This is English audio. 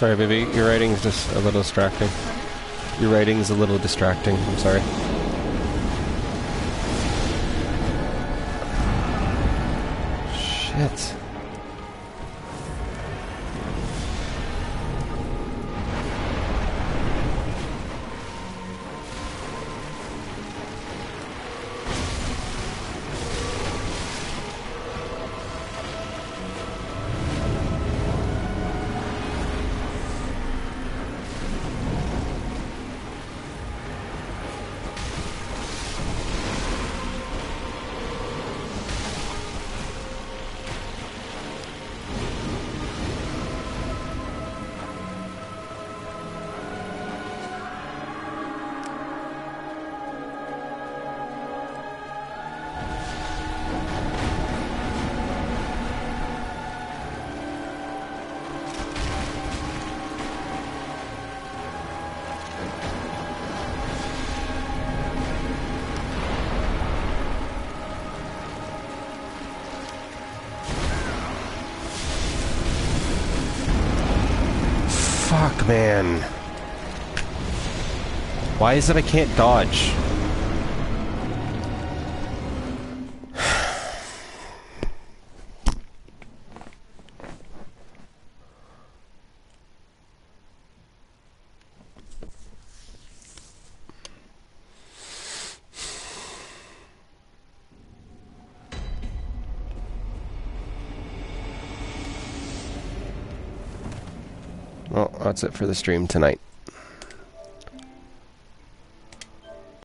Sorry, baby. Your writing's just a little distracting. Your writing's a little distracting. I'm sorry. Shit. Fuck, man. Why is it I can't dodge? Well, that's it for the stream tonight.